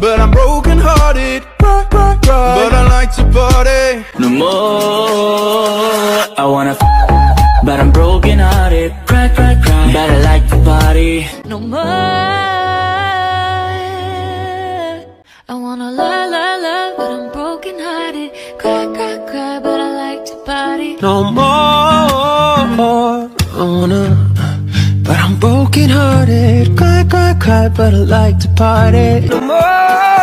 but I'm broken hearted. But I like to party. No more. I wanna f But I'm broken hearted Cry, cry, cry. But I like to party. No more. I wanna la la la But I'm broken hearted Cry, cry, cry But I like to party. No more. I wanna, but I'm broken hearted. Cry, cry, cry, but I like to party. No more.